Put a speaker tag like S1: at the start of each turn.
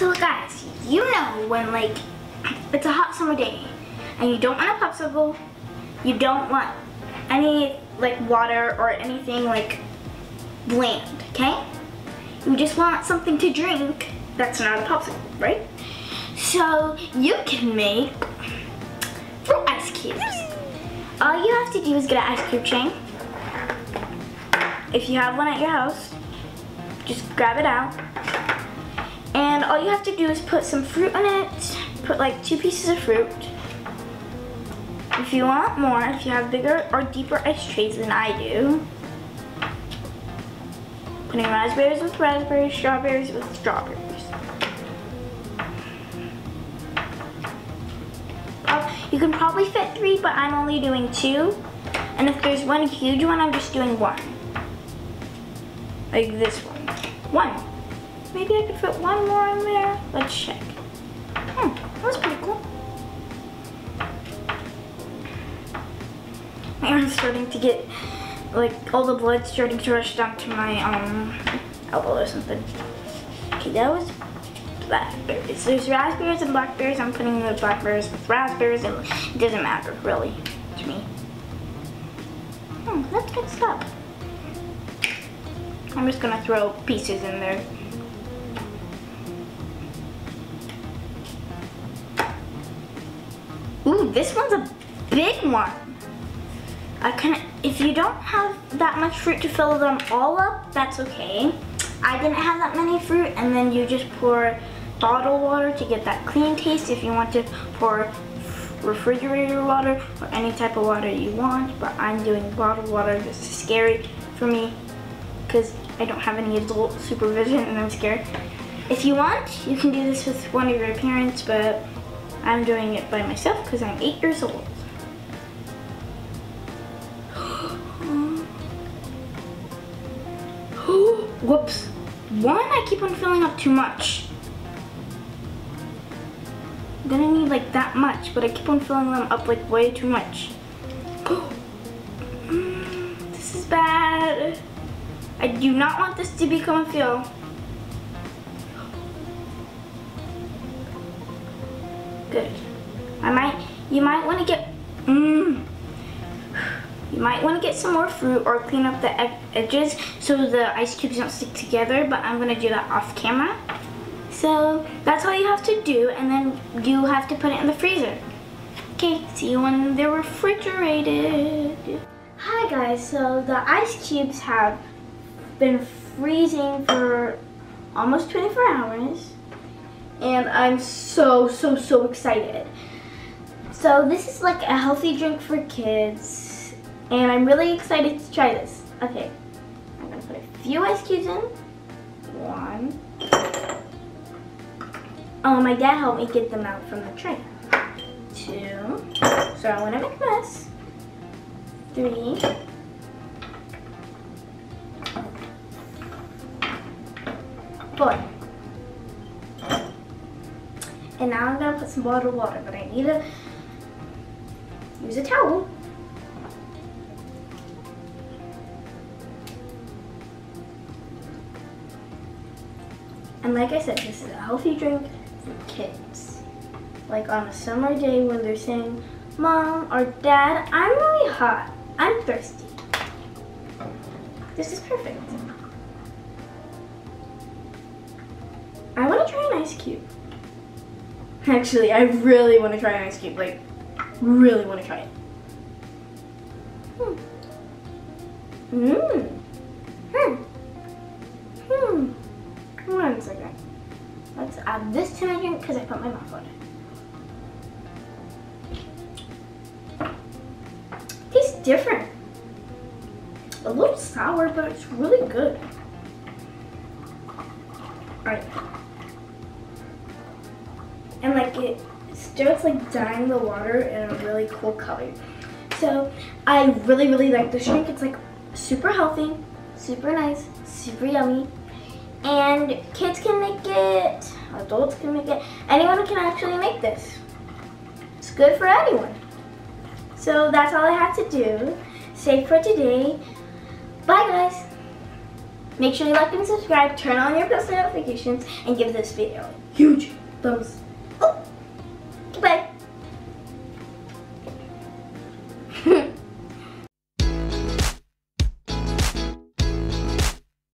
S1: So guys, you know when like it's a hot summer day and you don't want a popsicle, you don't want any like water or anything like bland, okay? You just want something to drink that's not a popsicle, right? So you can make fruit ice cubes. All you have to do is get an ice cube chain. If you have one at your house, just grab it out. And all you have to do is put some fruit in it. Put like two pieces of fruit. If you want more, if you have bigger or deeper ice trays than I do, putting raspberries with raspberries, strawberries with strawberries. You can probably fit three, but I'm only doing two. And if there's one huge one, I'm just doing one. Like this one. One. Maybe I could fit one more in there. Let's check. Hmm, that was pretty cool. My arm's starting to get, like, all the blood starting to rush down to my, um, elbow or something. Okay, that was blackberries. There's raspberries and blackberries. I'm putting the blackberries with raspberries and it doesn't matter really to me. Hmm, that's good stuff. I'm just gonna throw pieces in there. This one's a big one. I can, if you don't have that much fruit to fill them all up, that's okay. I didn't have that many fruit and then you just pour bottled water to get that clean taste if you want to pour refrigerator water or any type of water you want but I'm doing bottled water this is scary for me because I don't have any adult supervision and I'm scared if you want you can do this with one of your parents but I'm doing it by myself because I'm eight years old whoops one I keep on filling up too much gonna need like that much, but I keep on filling them up like way too much. Mm, this is bad. I do not want this to become a fill. Good. I might, you might want to get, mm, you might want to get some more fruit or clean up the edges so the ice cubes don't stick together, but I'm going to do that off camera. So that's all you have to do and then you have to put it in the freezer. Okay, see you when they're refrigerated. Hi guys, so the ice cubes have been freezing for almost 24 hours and I'm so, so, so excited. So this is like a healthy drink for kids and I'm really excited to try this. Okay, I'm gonna put a few ice cubes in. One, Oh, my dad helped me get them out from the tray. Two. So I want to make a mess. Three. Four. And now I'm to put some bottled water, but I need to use a towel. And like I said, this is a healthy drink for kids. Like on a summer day when they're saying, Mom or Dad, I'm really hot. I'm thirsty. This is perfect. I want to try an ice cube. Actually, I really want to try an ice cube. Like, really want to try it. Hmm. Mmm. Hmm. Hmm. One second. Let's add this to my drink because I put my mouth on it. Tastes different. A little sour, but it's really good. Alright. And like it starts like dyeing the water in a really cool color. So I really, really like this drink. It's like super healthy, super nice, super yummy. And kids can make it, adults can make it, anyone can actually make this. It's good for anyone. So that's all I had to do. Save for today. Bye guys. Make sure you like and subscribe, turn on your post notifications, and give this video a huge thumbs